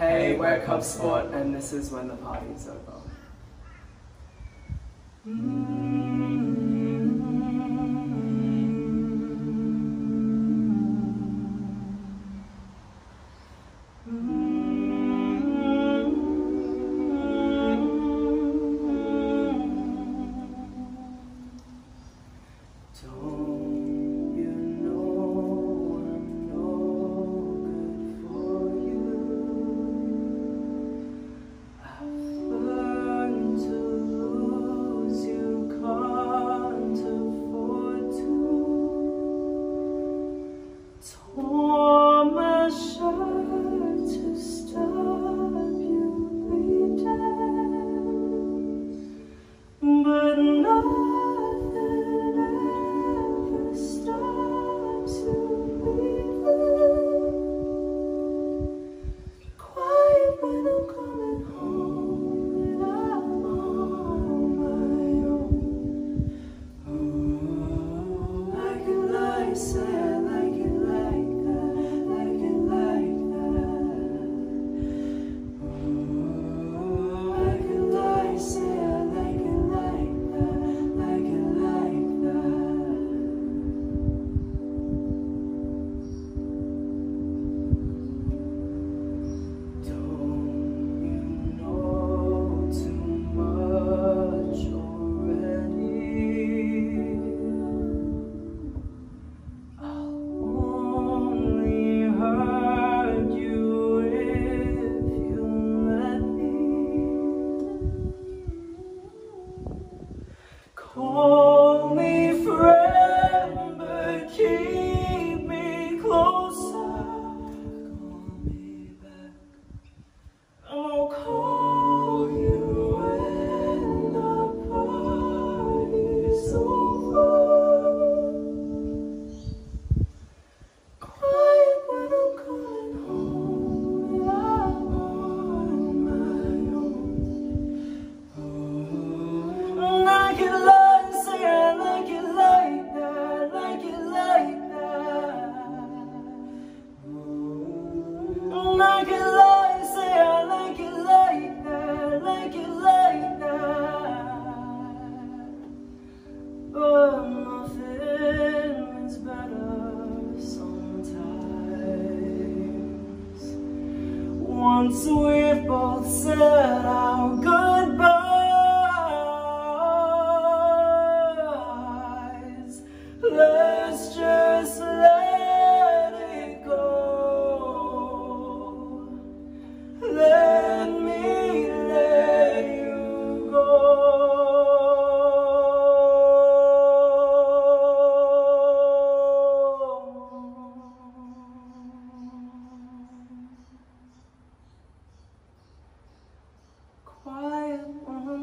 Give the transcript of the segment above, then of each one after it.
Hey, we're Cub Sport, and this is when the party's over. Mm-hmm. Don't Oh. once we've both said our goodbyes.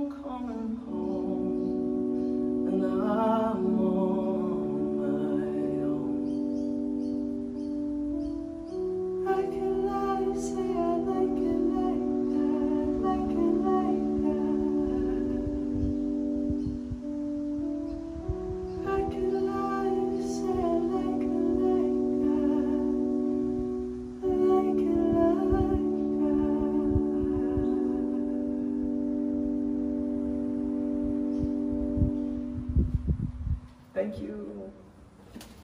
coming home. Thank you.